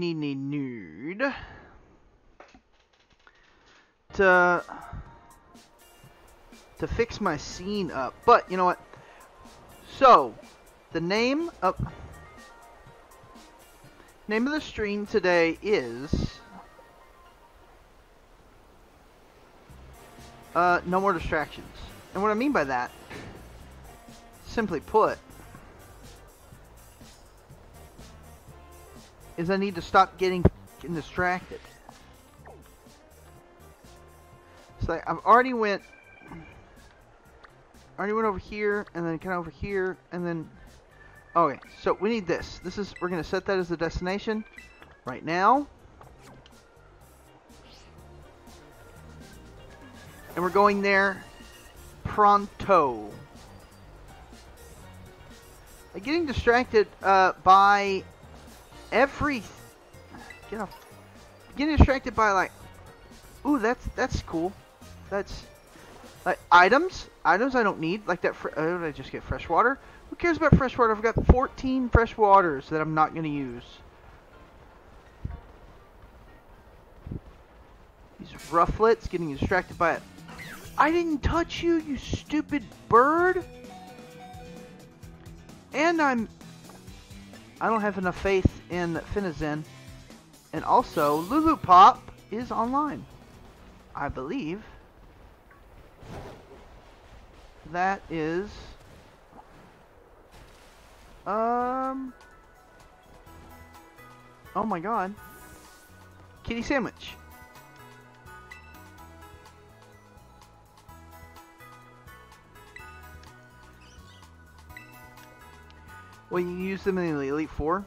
need need to to fix my scene up. But you know what? So the name of name of the stream today is uh, no more distractions. And what I mean by that, simply put, is I need to stop getting distracted. So I've already went, already went over here, and then kind of over here, and then, okay, so we need this. This is, we're going to set that as the destination right now. And we're going there pronto. I'm getting distracted uh, by every get off getting distracted by like ooh that's that's cool. That's like items items I don't need like that oh did I just get fresh water. Who cares about fresh water? I've got 14 fresh waters that I'm not gonna use. These rufflets getting distracted by it. I didn't touch you you stupid bird. And I'm I don't have enough faith in Finizen. And also, Lulu Pop is online. I believe. That is... Um... Oh my god. Kitty Sandwich. Well, you use them in the Elite Four?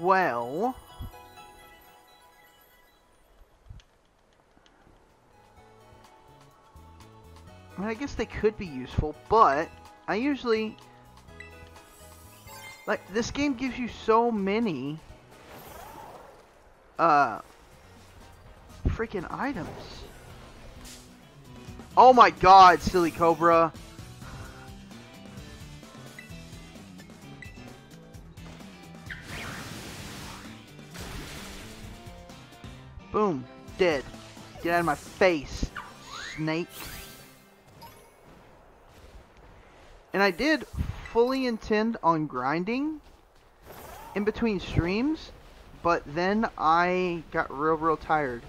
Well... I, mean, I guess they could be useful, but I usually... Like, this game gives you so many... Uh... Freaking items. Oh my god, Silly Cobra. Dead. Get out of my face, snake. And I did fully intend on grinding in between streams, but then I got real, real tired.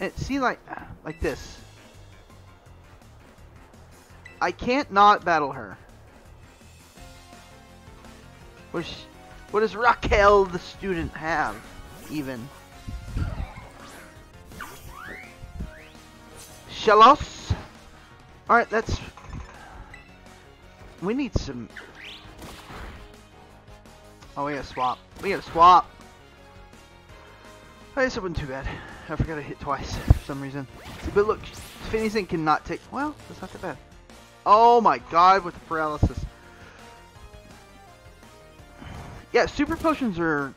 And see, like, like this. I can't not battle her. Is, what does Raquel the student have, even? Shellos? Alright, that's... We need some... Oh, we gotta swap. We gotta swap. Guess it wasn't too bad. I forgot to hit twice for some reason. But look, Finizen cannot take... Well, that's not that bad. Oh my god, with the paralysis. Yeah, super potions are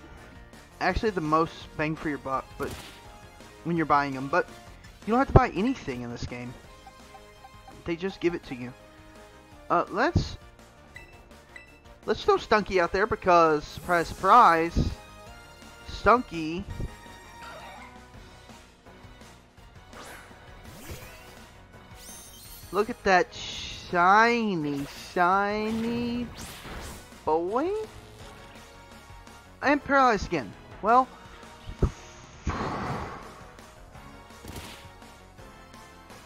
actually the most bang for your buck, but when you're buying them. But you don't have to buy anything in this game. They just give it to you. Uh, let's let's throw Stunky out there because surprise, surprise, Stunky. Look at that shiny, shiny boy. I am paralyzed again. Well,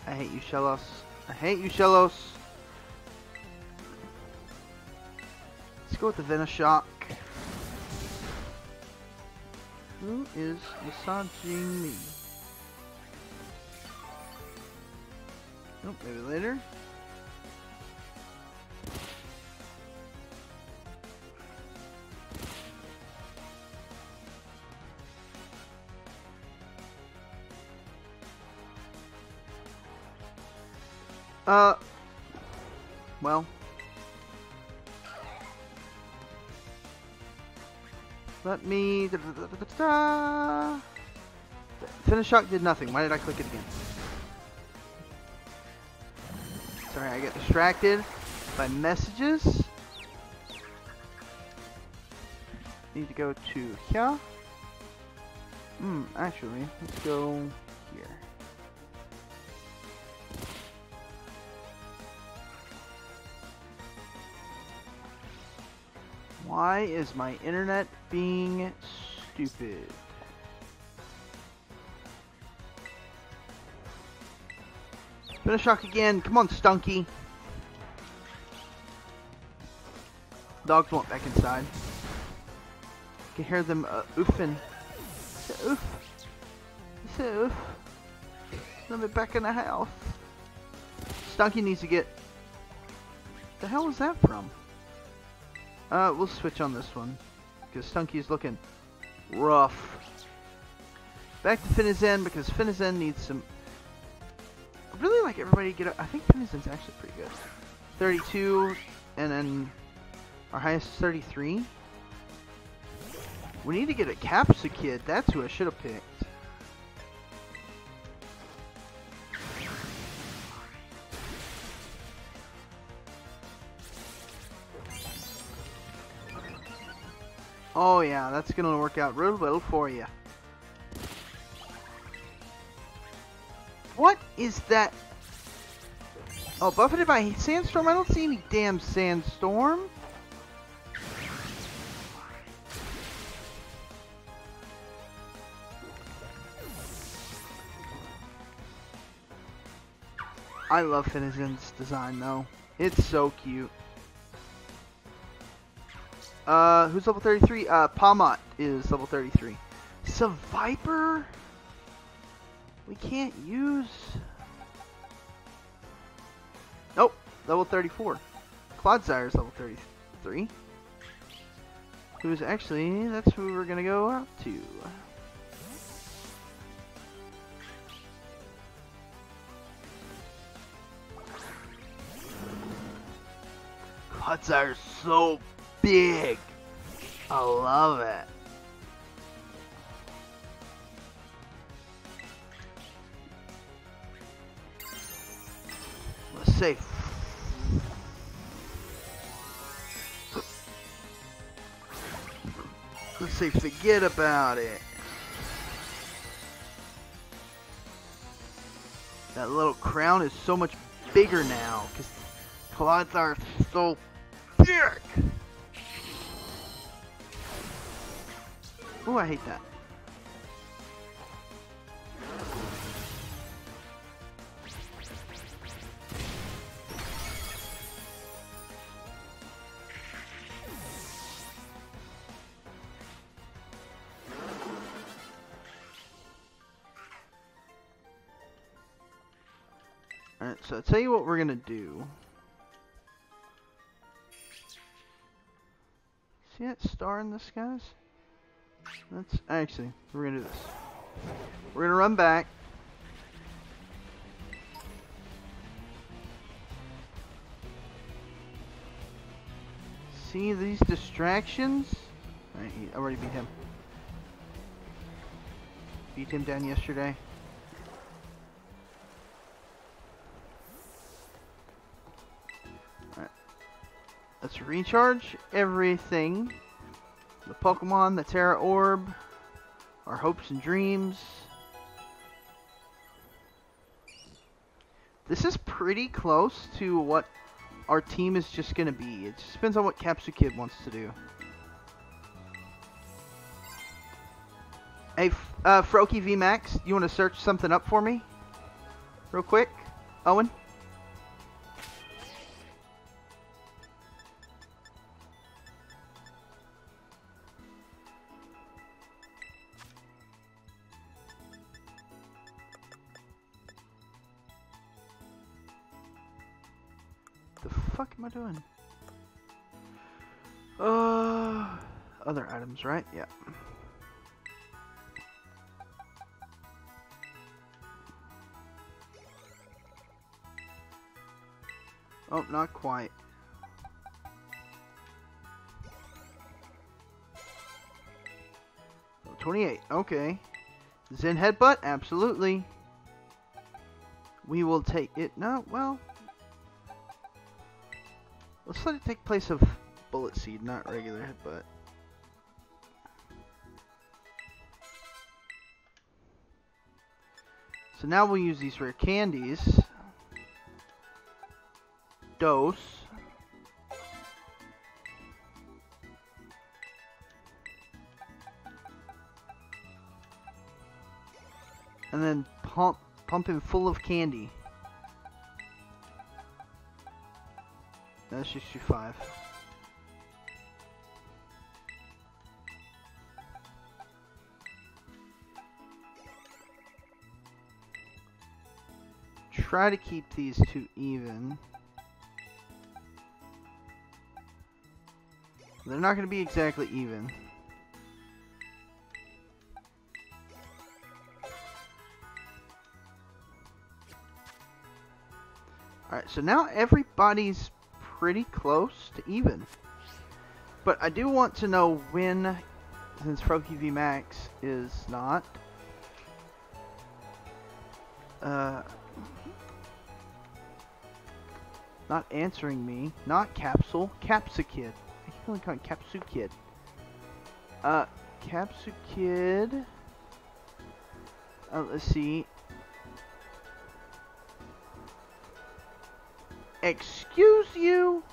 I hate you, Shellos. I hate you, Shellos. Let's go with the Venoshock. Who is massaging me? Nope, maybe later. Uh, well. Let me... Da, da, da, Finish shock did nothing. Why did I click it again? Sorry, I get distracted by messages. Need to go to here. Hmm, actually, let's go here. Why is my internet being stupid? Shock again. Come on, Stunky. Dogs want back inside. can hear them uh, oofing. Oof. Oof. Let me back in the house. Stunky needs to get... The hell is that from? Uh, we'll switch on this one. Because Stunky's looking rough. Back to Finizen because Finizen needs some... I really like everybody to get up. I think Finizen's actually pretty good. 32, and then our highest is 33. We need to get a Capsakid. That's who I should have picked. Oh yeah, that's gonna work out real well for you. What is that? Oh, buffeted by sandstorm? I don't see any damn sandstorm. I love Finizen's design though. It's so cute. Uh, who's level 33? Uh, Pawmot is level 33. Seviper? We can't use... Nope, level 34. Clodsire is level 33. Who's actually, that's who we're gonna go out to. Clodsire are so big. I love it. Let's say Let's say forget about it. That little crown is so much bigger now because clouds are so big. Oh, I hate that. Alright, so I'll tell you what we're gonna do. See that star in the skies? Let's actually, we're gonna do this. We're gonna run back. See these distractions? Right, I already beat him. Beat him down yesterday. Alright. Let's recharge everything the Pokemon, the Tera Orb, our hopes and dreams. This is pretty close to what our team is just going to be. It just depends on what Capsakid wants to do. Hey, uh, Froakie VMAX, you want to search something up for me? Real quick? Owen? Doing? Uh, other items, right? Yeah. Oh, not quite. Oh, 28, okay. Zen Headbutt? Absolutely. We will take it. No, well, let it take place of Bullet Seed, not regular, but... So now we'll use these rare candies. Dose. And then pump, pump him full of candy. That's just you five. Try to keep these two even. They're not going to be exactly even. Alright, so now everybody's pretty close to even. But I do want to know when, since Froakie V Max is not, uh, not answering me, not Capsule, Capsakid. I keep calling Capsakid. Uh, Capsakid. Uh, let's see. Excuse you?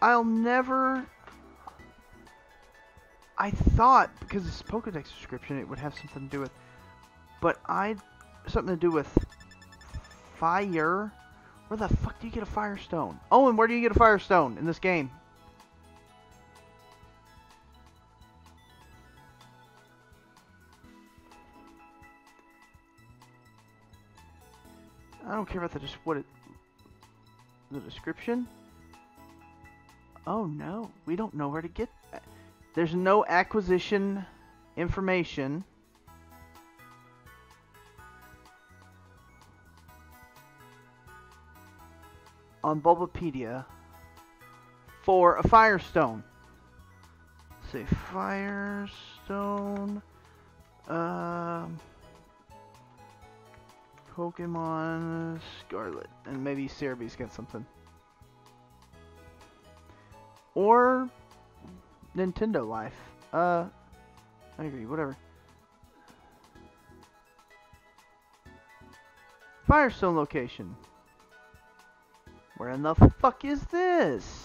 I'll never... I thought, because it's Pokedex description, it would have something to do with... But I... Something to do with... Fire? Where the fuck do you get a Firestone? Oh, and where do you get a Firestone in this game? I don't care about the just what it the description. Oh no, we don't know where to get that. There's no acquisition information. on Bulbapedia for a Firestone. Say Firestone. Um. Pokemon Scarlet. And maybe Serebii's got something. Or Nintendo Life. Uh, I agree, whatever. Firestone location. Where in the fuck is this?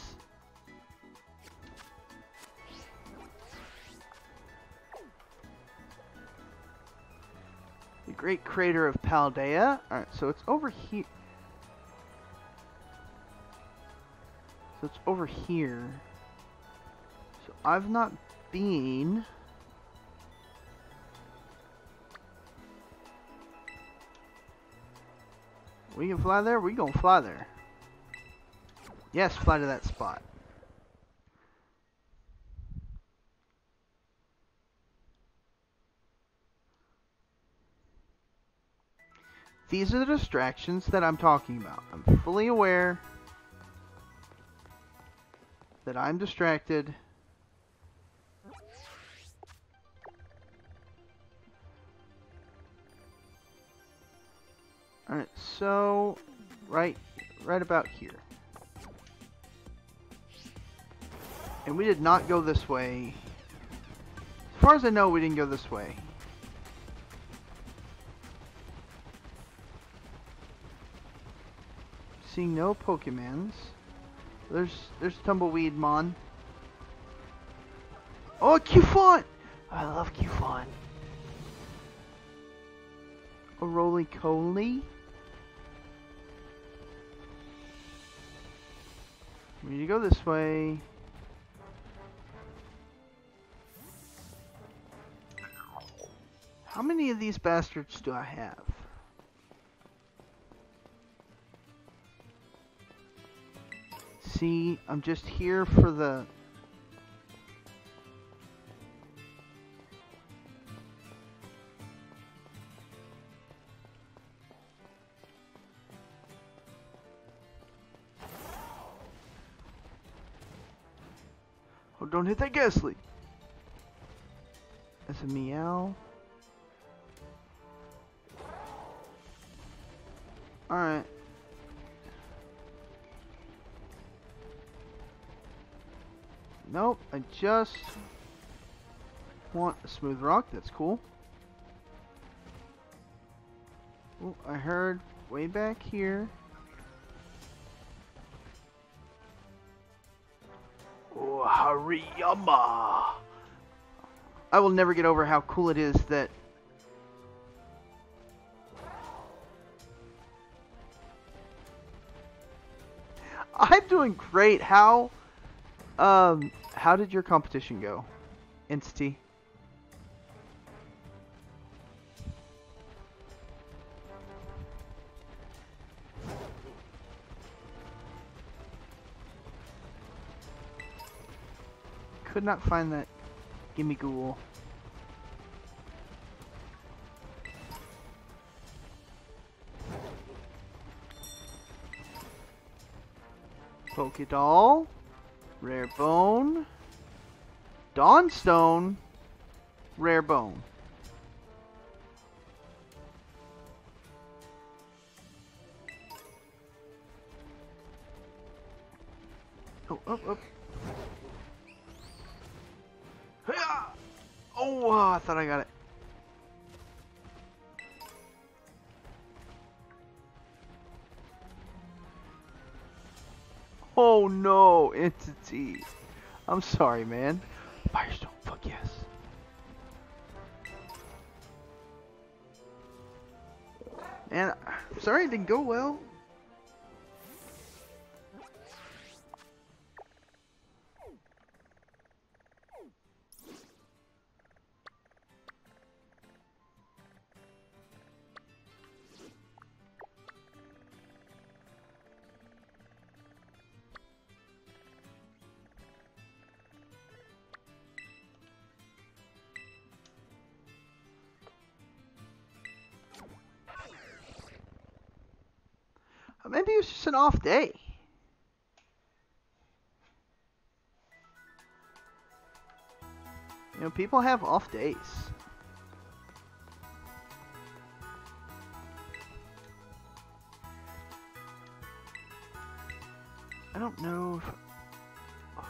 Great Crater of Paldea. Alright, so it's over here. So it's over here. So I've not been... We can fly there? We gonna fly there. Yes, fly to that spot. These are the distractions that I'm talking about. I'm fully aware that I'm distracted. Alright, so right right about here. And we did not go this way. As far as I know, we didn't go this way. No Pokemons. There's there's Tumbleweed Mon. Oh, Cufant! I love Cufant. A Rolycoly. We need to go this way. How many of these bastards do I have? See, I'm just here for the... Oh, don't hit that Gastly! That's a meow. Alright. Nope, I just want a smooth rock, that's cool. Oh, I heard way back here. Oh, Hariyama! I will never get over how cool it is that I'm doing great. How um how did your competition go? Entity. Could not find that Gimmighoul. Pokédoll. Rare Bone. Dawnstone. Rare Bone. Oh, oh, oh. up. Hi-ya! Oh, I thought I got it. Entity. I'm sorry, man. Firestone, fuck yes. Man, I'm uh, sorry it didn't go well. Off day. You know, people have off days. I don't know if...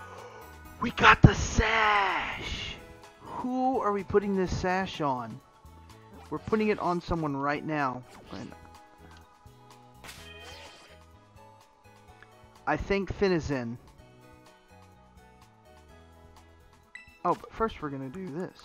We got the sash! Who are we putting this sash on? We're putting it on someone right now. I think Finizen. Oh, but first we're gonna do this.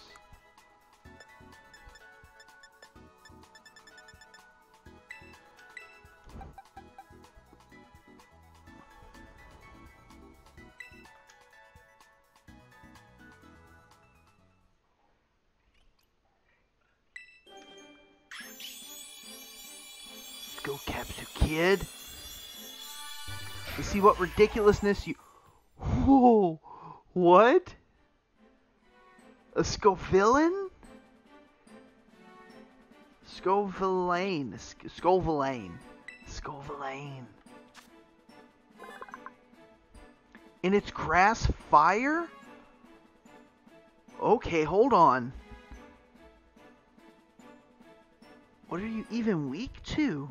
Let's Go, Capsule Kid. You see what ridiculousness you... Whoa! What? A Scovillain? Scovillain. Scovillain. Scovillain. And it's grass fire? Okay, hold on. What are you even weak to?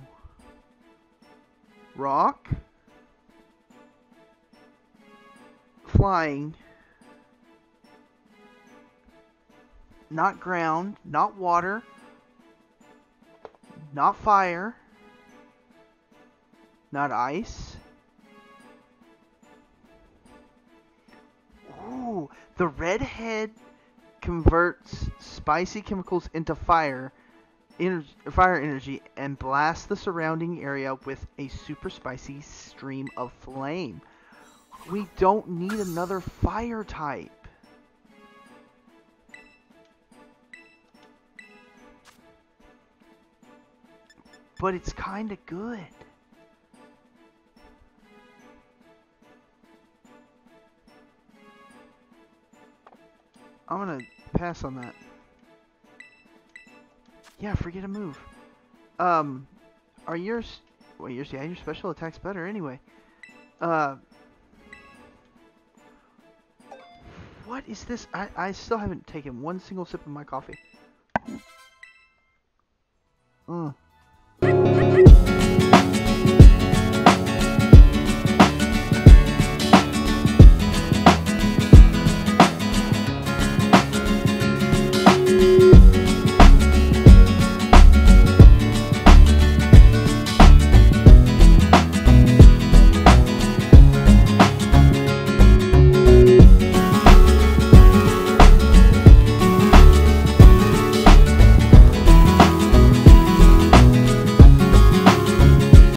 Rock? Flying, not ground, not water, not fire, not ice. Ooh, the redhead converts spicy chemicals into fire, ener fire energy, and blasts the surrounding area with a super spicy stream of flame. We don't need another fire type. But it's kind of good. I'm gonna pass on that. Yeah, forget a move. Um, are yours... Well, yours, yeah, your special attack's better anyway. Uh, What is this? I, I still haven't taken one single sip of my coffee. Mm.